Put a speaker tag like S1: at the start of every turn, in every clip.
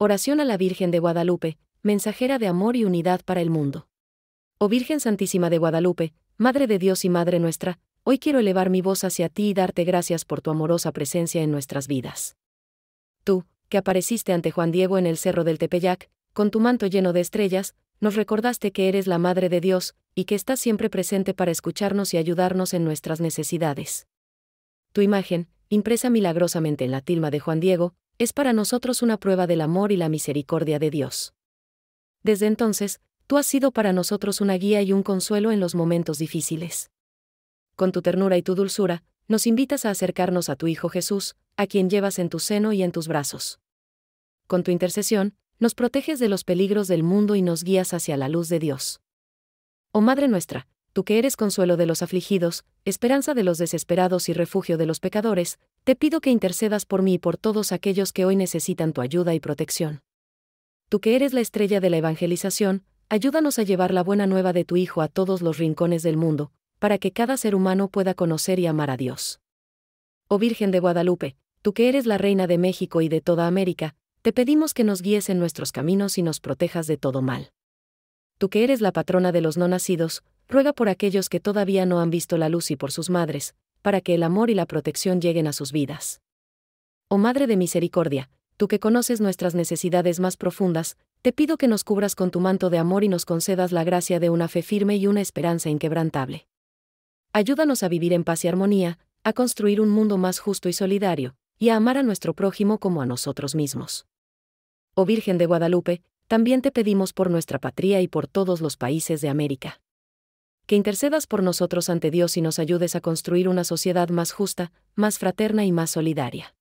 S1: Oración a la Virgen de Guadalupe, mensajera de amor y unidad para el mundo. Oh Virgen Santísima de Guadalupe, Madre de Dios y Madre nuestra, hoy quiero elevar mi voz hacia ti y darte gracias por tu amorosa presencia en nuestras vidas. Tú, que apareciste ante Juan Diego en el cerro del Tepeyac, con tu manto lleno de estrellas, nos recordaste que eres la Madre de Dios, y que estás siempre presente para escucharnos y ayudarnos en nuestras necesidades. Tu imagen, impresa milagrosamente en la tilma de Juan Diego, es para nosotros una prueba del amor y la misericordia de Dios. Desde entonces, tú has sido para nosotros una guía y un consuelo en los momentos difíciles. Con tu ternura y tu dulzura, nos invitas a acercarnos a tu Hijo Jesús, a quien llevas en tu seno y en tus brazos. Con tu intercesión, nos proteges de los peligros del mundo y nos guías hacia la luz de Dios. Oh Madre nuestra, tú que eres consuelo de los afligidos, esperanza de los desesperados y refugio de los pecadores, te pido que intercedas por mí y por todos aquellos que hoy necesitan tu ayuda y protección. Tú que eres la estrella de la evangelización, ayúdanos a llevar la buena nueva de tu Hijo a todos los rincones del mundo, para que cada ser humano pueda conocer y amar a Dios. Oh Virgen de Guadalupe, tú que eres la Reina de México y de toda América, te pedimos que nos guíes en nuestros caminos y nos protejas de todo mal. Tú que eres la patrona de los no nacidos, ruega por aquellos que todavía no han visto la luz y por sus madres, para que el amor y la protección lleguen a sus vidas. Oh Madre de Misericordia, tú que conoces nuestras necesidades más profundas, te pido que nos cubras con tu manto de amor y nos concedas la gracia de una fe firme y una esperanza inquebrantable. Ayúdanos a vivir en paz y armonía, a construir un mundo más justo y solidario, y a amar a nuestro prójimo como a nosotros mismos. Oh Virgen de Guadalupe, también te pedimos por nuestra patria y por todos los países de América que intercedas por nosotros ante Dios y nos ayudes a construir una sociedad más justa, más fraterna y más solidaria.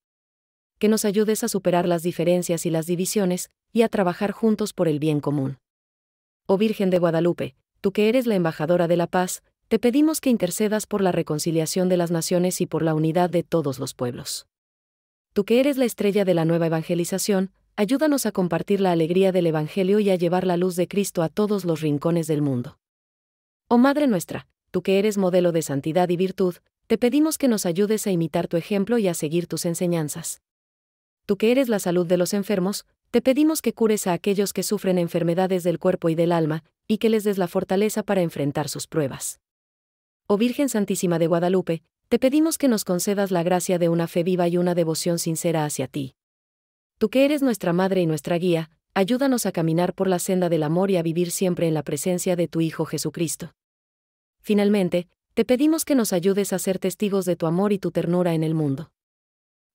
S1: Que nos ayudes a superar las diferencias y las divisiones, y a trabajar juntos por el bien común. Oh Virgen de Guadalupe, tú que eres la embajadora de la paz, te pedimos que intercedas por la reconciliación de las naciones y por la unidad de todos los pueblos. Tú que eres la estrella de la nueva evangelización, ayúdanos a compartir la alegría del Evangelio y a llevar la luz de Cristo a todos los rincones del mundo. Oh Madre nuestra, tú que eres modelo de santidad y virtud, te pedimos que nos ayudes a imitar tu ejemplo y a seguir tus enseñanzas. Tú que eres la salud de los enfermos, te pedimos que cures a aquellos que sufren enfermedades del cuerpo y del alma, y que les des la fortaleza para enfrentar sus pruebas. Oh Virgen Santísima de Guadalupe, te pedimos que nos concedas la gracia de una fe viva y una devoción sincera hacia ti. Tú que eres nuestra Madre y nuestra guía, ayúdanos a caminar por la senda del amor y a vivir siempre en la presencia de tu Hijo Jesucristo. Finalmente, te pedimos que nos ayudes a ser testigos de tu amor y tu ternura en el mundo.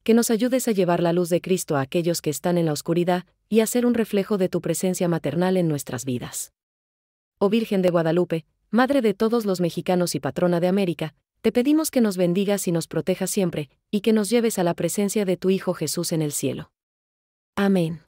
S1: Que nos ayudes a llevar la luz de Cristo a aquellos que están en la oscuridad, y a ser un reflejo de tu presencia maternal en nuestras vidas. Oh Virgen de Guadalupe, Madre de todos los mexicanos y patrona de América, te pedimos que nos bendigas y nos protejas siempre, y que nos lleves a la presencia de tu Hijo Jesús en el cielo. Amén.